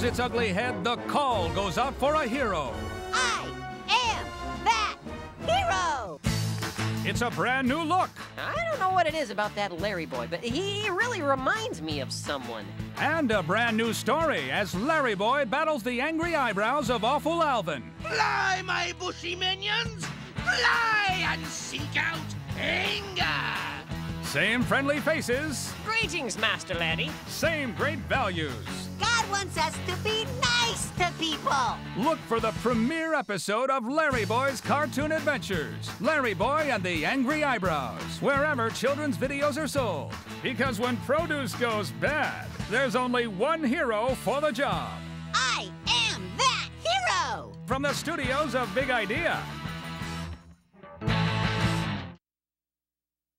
rears its ugly head, the call goes out for a hero. I am that hero! It's a brand new look I don't know what it is about that Larry boy, but he really reminds me of someone. and a brand new story as Larry Boy battles the angry eyebrows of Awful Alvin. Fly, my bushy minions! Fly and seek out anger! Same friendly faces, Greetings, Master Larry. same great values. Wants us to be nice to people! Look for the premiere episode of Larry Boy's Cartoon Adventures Larry Boy and the Angry Eyebrows, wherever children's videos are sold. Because when produce goes bad, there's only one hero for the job. I am that hero! From the studios of Big Idea,